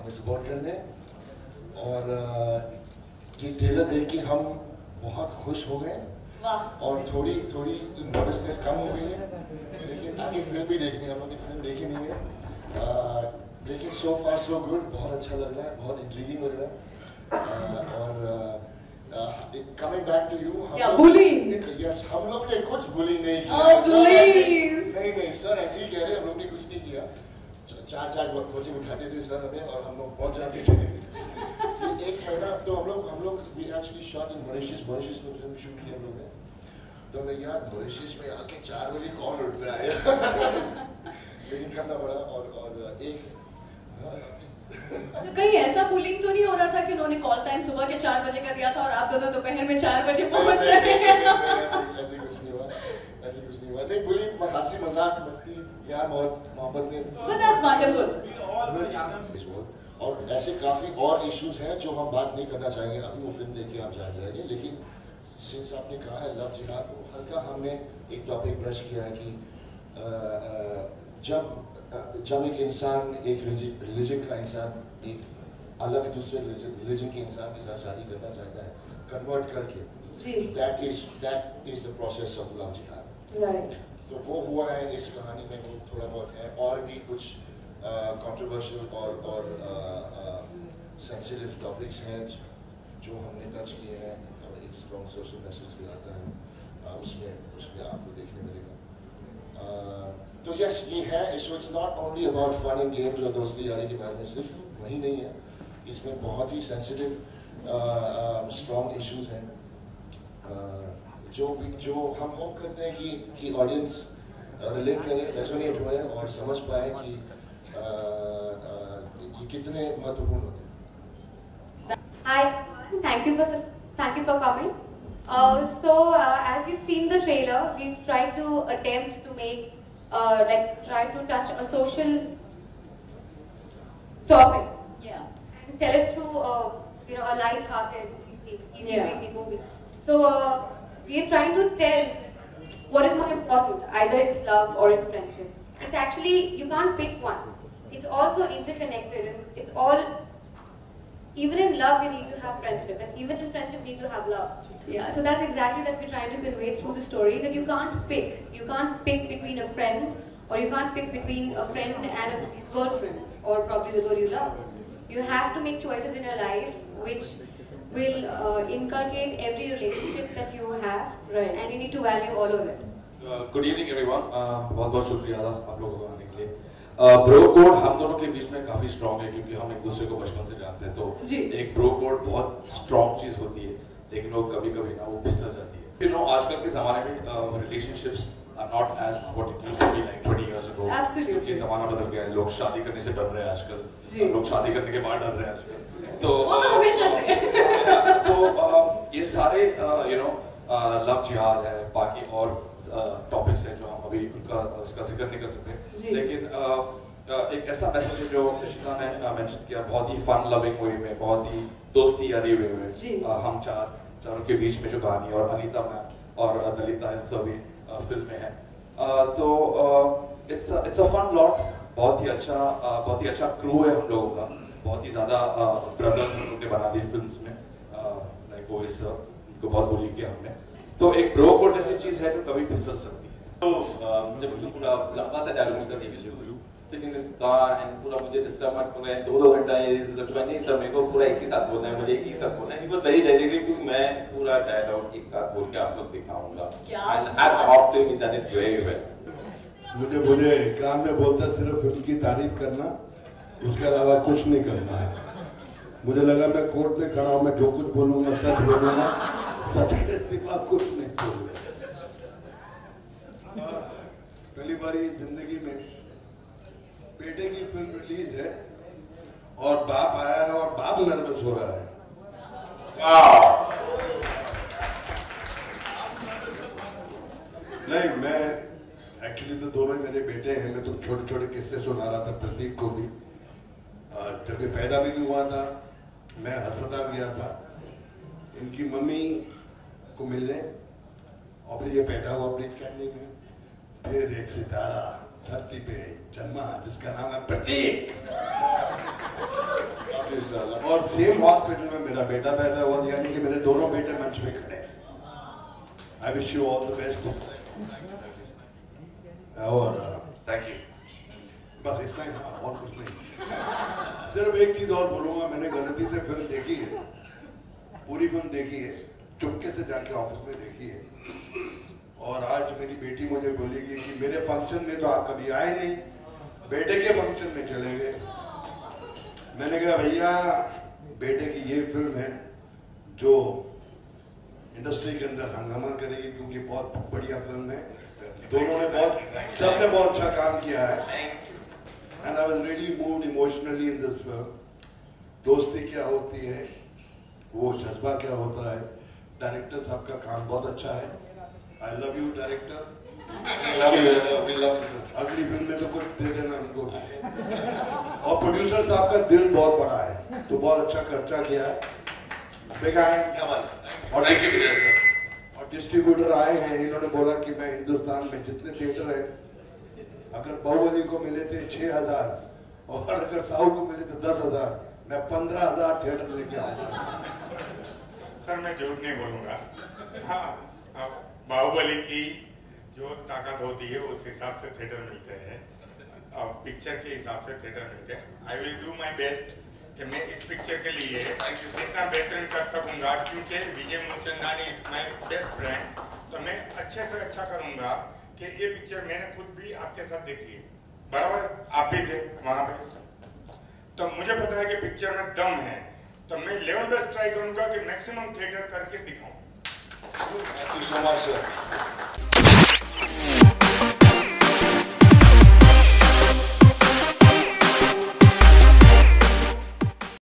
हमें सपोर्ट करने। और ये ट्रेलर देख के हम बहुत खुश हो गए। और थोड़ी थोड़ी नर्वसनेस कम हो गई है। लेकिन आगे फ़िल्म भी देखनी है हम लोग ने फ़िल्म देखी नहीं है। लेकिन सो फार सो गुड बहुत अच्छा लग रहा है बहुत इंट्रीगिंग लग रहा है। और coming back to you bullying? Yes हम लोग ने कुछ बुली नहीं Oh, किया ऐसे- नहीं नहीं सर ऐसे ही कह रहे हैं, हम लोग ने कुछ नहीं किया। चार चार कोचिंग उठाते थे सर हमें और हम लोग बहुत जाते थे। एक महीना तो हम लोग हम लोग we actually shot in Mauritius Mauritius में फ़िल्म शूट किया हम लोग ने। तो हमें यार मॉरिशस में आके चार बजे कौन उठता है? लेकिन करना पड़ा और और एक तो कहीं ऐसा बुलिंग तो नहीं हो रहा था कि उन्होंने कॉल टाइम सुबह के चार बजे का दिया था और आप दोनों दोपहर में चार बजे पहुँच रहे हैं? ऐसे कुछ नहीं हुआ ऐसे कुछ नहीं हुआ। नहीं बुली हँसी मज़ाक मस्ती यार बहुत मोहब्बत ने But that's wonderful. और ऐसे काफ़ी और इश्यूज़ हैं जो हम बात नहीं करना चाहेंगे। अभी वो फ़िल्म देख के आप जान जाएँगे। लेकिन सिंस आपने कहा है लव जिहाद वो हल्का हमने एक टॉपिक ब्रश किया है कि अ, अ, जब जब एक इंसान एक रिलीजन का इंसान एक अलग दूसरे रिलीजन के इंसान के साथ शादी करना चाहता है कन्वर्ट करके that is that is the process of love jihad तो वो हुआ है इस कहानी में वो थोड़ा बहुत है और भी कुछ कंट्रोवर्शियल और और सेंसिटिव टॉपिक्स हैं जो हमने टच किए हैं और एक स्ट्रॉन्ग सोशल मैसेज दिलाता है uh, उसमें उसमें आपको देखने मिलेगा। Uh, यस ये है so it's not only about fun and games और दोस्ती यारी के बारे में सिर्फ़ वही नहीं है। इसमें बहुत ही सेंसिटिव स्ट्रॉन्ग इश्यूज़ हैं। Uh, जो जो हम होप करते हैं कि कि ऑडियंस रिलेट करे रेजोनेट हुए और समझ पाए कि अ, ये कितने महत्वपूर्ण होते हैं। Hi, thank you for thank you for coming. Uh, so uh, as you've seen the trailer, we've tried to attempt to make uh, like try to touch a social topic Yeah. and tell it through uh, you know a light-hearted, easy, easy Yeah. breezy movie. So uh, we're trying to tell what is more important, either it's love or it's friendship. It's actually you can't pick one. It's also interconnected and it's all even in love you need to have friendship and even in friendship you need to have love Yeah, so that's exactly that we're trying to convey through the story that you can't pick. You can't pick between a friend or you can't pick between a friend and a girlfriend or probably the girl you love. You have to make choices in your life which will uh, inculcate every relationship that you have Right. and you need to value all of it. Good evening everyone बहुत बहुत शुक्रिया था आप लोगों को आने के लिए ब्रो कोड हम दोनों के बीच में काफ़ी स्ट्रांग है क्योंकि हम एक दूसरे को बचपन से जानते हैं तो एक ब्रो कोड बहुत स्ट्रांग चीज़ होती है लेकिन वो कभी कभी ना वो फिसल जाती है। यू नो आजकल के जमाने में relationships are not as what it used to be like 20 years ago. क्योंकि जमाना बदल गया है लोग शादी करने से डर रहे हैं। आजकल। लोग शादी करने के बाद डर रहे हैं आजकल। तो वो तो हमेशा से। तो ये सारे यू नो लव जिहाद है बाकी और टॉपिक्स हैं जो हम अभी उनका उसका ज़िक्र नहीं कर सकते। लेकिन एक ऐसा मैसेज है जो निशिता ने मेंशन किया बहुत ही फन लविंग वे में बहुत ही दोस्ती यारी वे में। हम चार चारों के बीच में जो कहानी और अनीता मैम और दलिता हिंसवी फ़िल्म में है। तो it's it's a fun lot बहुत ही अच्छा बहुत ही अच्छा क्रू है हम लोगों का। बहुत ही ज़्यादा ब्रदर्स हम लोग ने बना दिए फ़िल्म में। लाइक वो इस को बहुत बोली किया हमने। तो एक ब्रो कोड जैसी चीज़ है जो कभी फिसल सकती है। तो जब उसको पूरा लंबा सा डायलॉग निकल के शुरू सिटिंग इन कार एंड पूरा मुझे डिस्टर्ब मत करें दो दो घंटा ये लगता नहीं सर मेरे को पूरा एक ही साथ बोलना है मुझे एक ही साथ बोलना है। He was very dedicated to मैं पूरा डायलॉग एक साथ बोल के आप लोग दिखाऊँगा। And I thought to me that it very well मुझे मुझे कान में बोलता सिर्फ़ फ़िल्म की तारीफ़ करना उसके अलावा कुछ नहीं करना है। मुझे लगा मैं कोर्ट में खड़ा हूँ मैं जो कुछ बोलूँगा सच बोलूँगा। सच के सिवा कुछ नहीं बोलूँगा पहली बार ये ज़िंदगी में बेटे की फ़िल्म रिलीज़ है और बाप आया है और बाप नर्वस हो रहा है। नहीं मैं एक्चुअली तो दोनों ही मेरे बेटे हैं। मैं तो छोटे छोटे किस्से सुना रहा था प्रतीक को भी। जब ये पैदा भी नहीं हुआ था मैं अस्पताल गया था। इनकी मम्मी को मिलने और फिर ये पैदा हुआ ब्रिज कैंडी में। फिर एक सितारा धरती पे जन्मा जिसका नाम है प्रतीक। और सेम हॉस्पिटल में मेरा बेटा पैदा हुआ यानी कि मेरे दोनों बेटे मंच पे खड़े। I wish you all the best और थैंक यू बस इतना ही हाँ और कुछ नहीं। सिर्फ़ एक चीज़ और बोलूँगा मैंने गलती से फ़िल्म देखी है। पूरी फ़िल्म देखी है। चुपके से जाके ऑफ़िस में देखी है। और आज मेरी बेटी मुझे बोलेगी कि मेरे फ़ंक्शन में तो आप कभी आए नहीं। बेटे के फ़ंक्शन में चले गए। मैंने कहा, भैया, बेटे की ये फ़िल्म है जो इंडस्ट्री के अंदर हंगामा करेगी क्योंकि बहुत बढ़िया फ़िल्म है। दोनों ने बहुत, सबने बहुत अच्छा काम किया है। And I was really moved emotionally in this film दोस्ती क्या होती है, वो जज्बा क्या होता है डायरेक्टर साहब का काम बहुत अच्छा है। आई लव यू डायरेक्टर अगली फ़िल्म में तो कुछ दे देना हमको। और प्रोड्यूसर साहब का दिल बहुत बड़ा है तो बहुत अच्छा खर्चा किया। और डिस्ट्रीब्यूटर और डिस्ट्रीब्यूटर आए हैं इन्होंने बोला कि मैं हिंदुस्तान में जितने थिएटर हैं अगर बाहुबली को मिले थे छह हज़ार और अगर साहू को मिले थे दस हज़ार मैं पंद्रह हज़ार थिएटर लेके आऊँगा। सर, मैं झूठ नहीं बोलूँगा। हाँ बाहुबली की जो ताकत होती है, उस हिसाब से थिएटर मिलते हैं। और पिक्चर के हिसाब से थिएटर मिलते हैं। I will do my best कि मैं इस पिक्चर के लिए जितना बेहतरीन कर सकूँगा, क्योंकि Vijay Moolchandani is my best friend तो मैं अच्छे से अच्छा करूँगा कि ये पिक्चर मैंने खुद भी आपके साथ देखी है। बराबर, आप भी थे वहाँ पे। तो मुझे पता है कि पिक्चर में दम है। लेवल बेस्ट ट्राई करूँगा कि मैक्सिमम थिएटर करके दिखाऊँ। Thank you so much sir